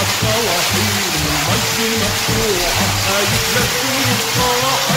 حتى وحيد المجد مفتوح. مفتوحة هيتلفوا الصراحة